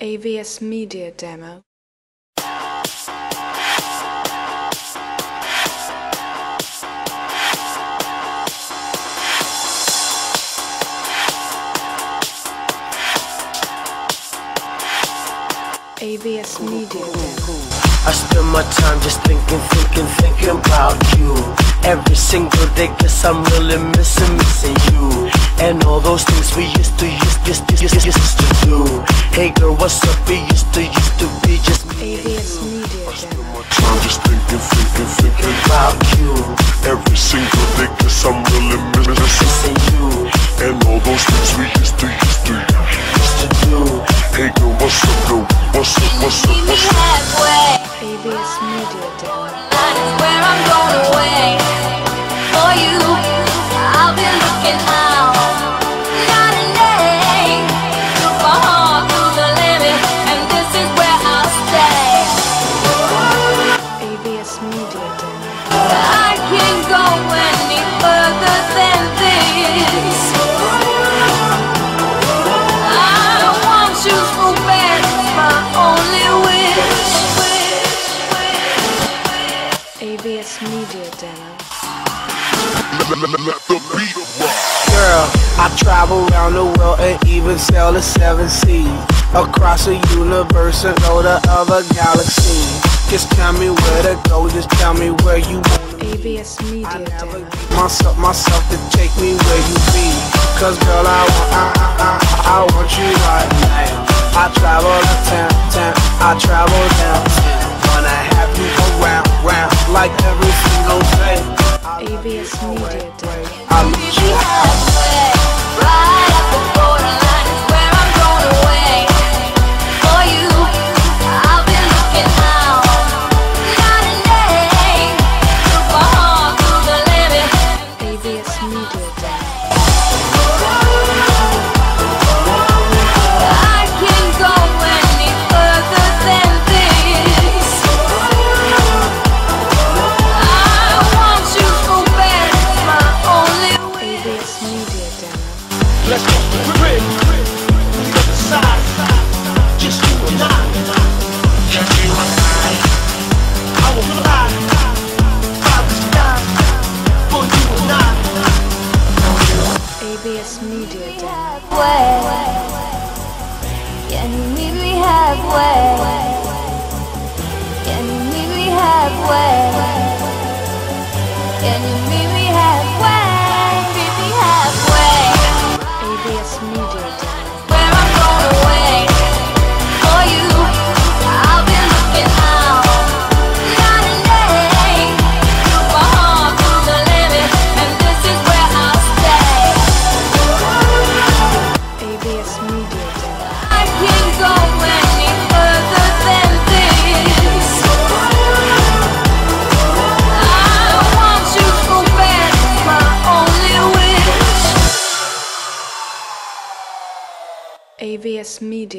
AVS Media Demo. AVS Media Demo. I spend my time just thinking, thinking, thinking about you. Every single day, guess I'm really missing, missing you. And all those things we used to, used, used, used, used, used to do. Hey girl, what's up? We used to, used to be just me AVS you. Media Demo. I'm just thinking, thinking, thinking About you, every single day, cause I'm really missing missing you. And all those things we used to, used to, Used to do. Hey girl, what's up, girl? What's up, what's up, me what's up? halfway. AVS Media. That I can't go any further AVS Media Demo. Girl, I travel around the world and even sail the seven seas. Across the universe and go to other galaxies. Just tell me where to go, just tell me where you want AVS I Media never Demo. myself, myself to take me where you be. Cause girl, I want, I, I, I, I want you right now. I travel to town, town, I travel downtown. Wanna have you like every single Media halfway. Can you meet me halfway? Can you meet me halfway? Can you meet me halfway? Meet me halfway. AVS Media Demo. AVS Media